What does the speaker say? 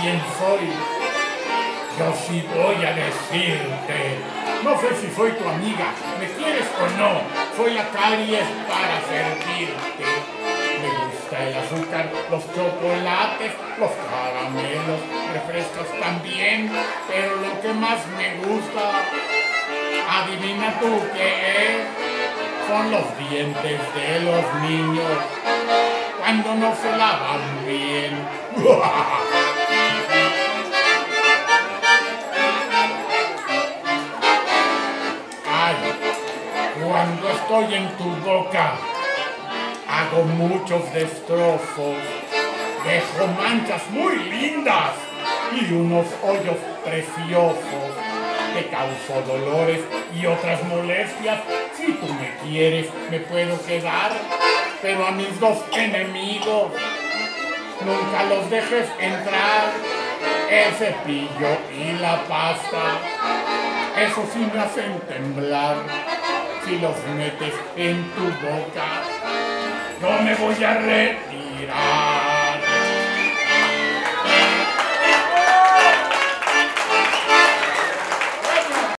quién soy. Yo sí voy a decirte. No sé si soy tu amiga, me quieres o no. Soy la caries para servirte. Me gusta el azúcar, los chocolates, los caramelos, refrescos también. Pero lo que más me gusta, adivina tú qué es, son los dientes de los niños cuando no se lavan bien. Ay, cuando estoy en tu boca, hago muchos destrozos, dejo manchas muy lindas y unos hoyos preciosos. Te causo dolores y otras molestias. Si tú me quieres, me puedo quedar, pero a mis dos enemigos nunca los dejes entrar. El cepillo y la pasta, eso sí me hacen temblar. Si los metes en tu boca, no me voy a retirar.